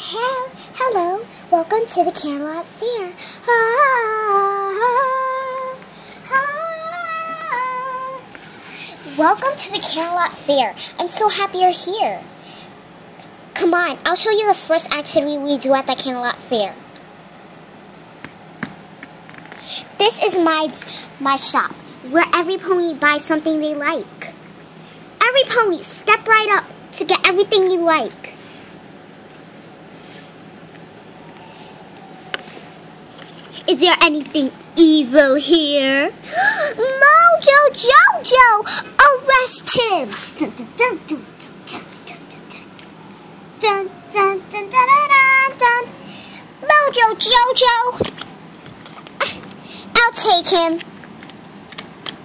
He- hello, welcome to the Camelot Fair. Ah, ah. Welcome to the Camelot Fair. I'm so happy you're here. Come on, I'll show you the first activity we do at the Camelot Fair. This is my my shop, where every pony buys something they like. Every pony, step right up to get everything you like. Is there anything evil here? Mojo Jojo! Arrest him! Mojo Jojo! I'll take him.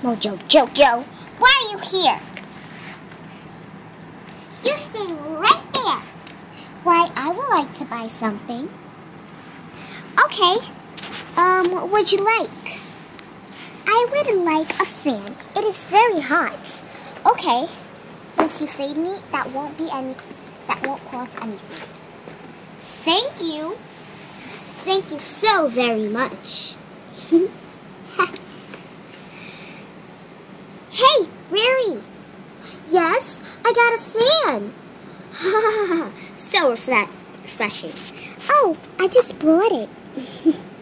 Mojo Jojo, why are you here? You stay right there. Why, I would like to buy something. Okay. Um, what would you like? I would like a fan. It is very hot. Okay. Since you saved me, that won't be any that won't cost anything. Thank you. Thank you so very much. hey, Rary. Yes, I got a fan. so refre- refreshing. Oh, I just brought it.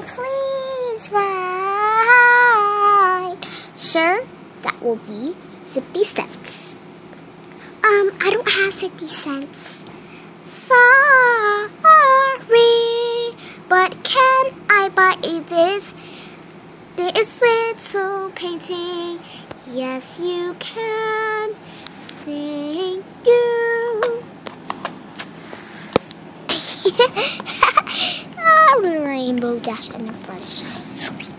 Please ride? Sure, that will be 50 cents. Um, I don't have 50 cents. Sorry, but can I buy this? This little painting. Yes, you can. Thank you. rainbow dash and the fluttershy.